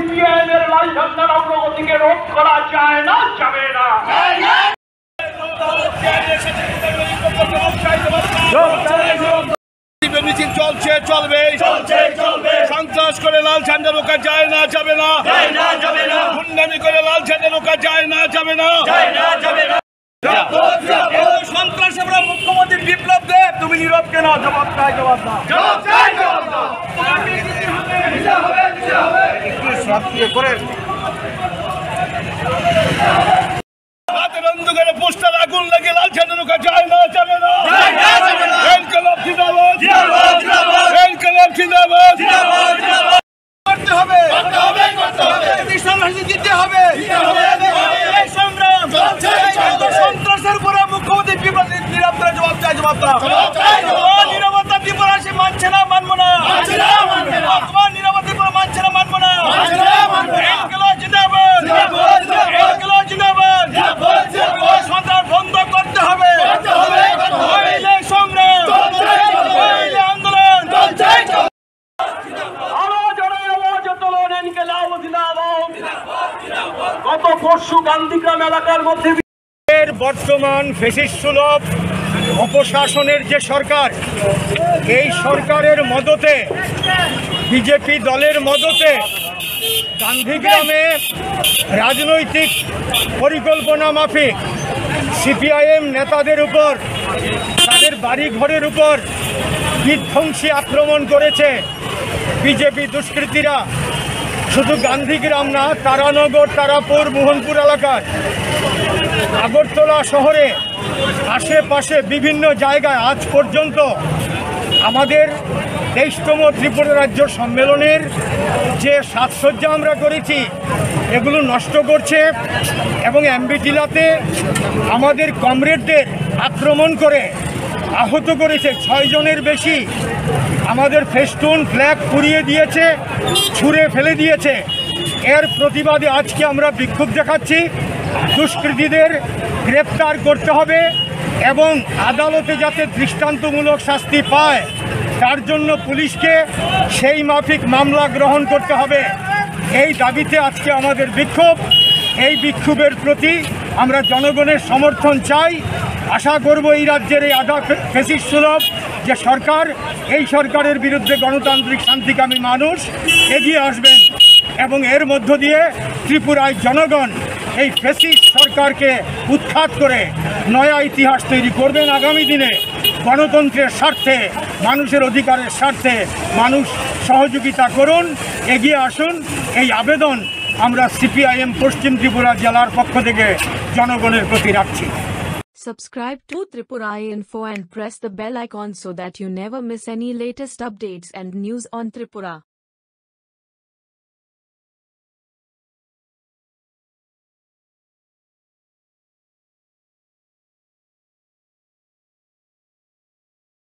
CPIM এর লালঝান্ডার অগ্রগতিকে রোধ করা যায় না যাবে না। চলছে সন্ত্রাস করে লাল যায় না না। করে লাল যায় না না। মুখ্যমন্ত্রী বিপ্লব দেব তুমি নীরব কেন? জবাব চাই জবাব না দিতে হবে রাতের অন্ধকারে পোস্টার আগুন লাগে লাল ঝান্ডা রোকা যায় না যাবে না। করতে হবে। দিতে হবে সংগ্রাম। সন্ত্রাসের উপরে মুখ্যমন্ত্রী বিপ্লব করে জবাব চাই জবাব জবাব চাই, জবাব দাও। তোমার নিরাপত্তা ত্রিপুরা সে মানছে না মানবো না মানছে না, মানবে না। তোমার নিরাপত্তা ত্রিপুরা মানছে না মানবো না মানছে না, মানবে না। ইনকলাব জিন্দাবাদ জিন্দাবাদ, জিন্দাবাদ। ইনকলাব জিন্দাবাদ জিন্দাবাদ, জিন্দাবাদ। সন্ত্রাস বন্ধ করতে হবে করতে হবে, করতে হবে। নইলে সংগ্রাম চলছে, চলছে। নইলে আন্দোলন চলছে, চলছে। আওয়াজ ওরে আওয়াজ তোলন ইনকলাব জিন্দাবাদ গত পরশু গান্ধীগ্রাম এলাকার মধ্যে বর্তমান ফেসিস সুলভ অপশাসনের যে সরকার, এই সরকারের মদতে, বিজেপি দলের মদতে গান্ধীগ্রামে রাজনৈতিক পরিকল্পনা মাফিক সিপিআইএম নেতাদের উপর, তাদের বাড়ি ঘরের উপর বিধ্বংসী আক্রমণ করেছে বিজেপি দুষ্কৃতীরা। শুধু গান্ধীগ্রাম না, তারানগর, তারাপুর, মোহনপুর এলাকায়। আগরতলা শহরে আশেপাশে বিভিন্ন জায়গায় আজ পর্যন্ত আমাদের তেইশতম ত্রিপুরা রাজ্য সম্মেলনের যে সাজসজ্জা আমরা করেছি, এগুলো নষ্ট করছে এবং অ্যাম্বিটিলাতে আমাদের কমরেডদের আক্রমণ করে আহত করেছে ছয়জনের বেশি। আমাদের ফেস্টুন ফ্ল্যাগ পুড়িয়ে দিয়েছে, ছুঁড়ে ফেলে দিয়েছে। এর প্রতিবাদে আজকে আমরা বিক্ষোভ দেখাচ্ছি। দুষ্কৃতীদের গ্রেপ্তার করতে হবে এবং আদালতে যাতে দৃষ্টান্তমূলক শাস্তি পায়, তার জন্য পুলিশকে সেই মাফিক মামলা গ্রহণ করতে হবে। এই দাবিতে আজকে আমাদের বিক্ষোভ। এই বিক্ষোভের প্রতি আমরা জনগণের সমর্থন চাই। আশা করব এই রাজ্যের এই আধা ফেসিস সুলভ যে সরকার, এই সরকারের বিরুদ্ধে গণতান্ত্রিক শান্তিকামী মানুষ এগিয়ে আসবেন এবং এর মধ্য দিয়ে ত্রিপুরায় জনগণ এই ফেসিস সরকারকে উৎখাত করে নয়া ইতিহাস তৈরি করবেন আগামী দিনে। গণতন্ত্রের স্বার্থে, মানুষের অধিকারের স্বার্থে মানুষ সহযোগিতা করুন, এগিয়ে আসুন। এই আবেদন আমরা সিপিআইএম পশ্চিম ত্রিপুরা জেলার পক্ষ থেকে জনগণের প্রতি রাখছি। Subscribe to Tripura Info and press the bell icon so that you never miss any latest updates and news on Tripura.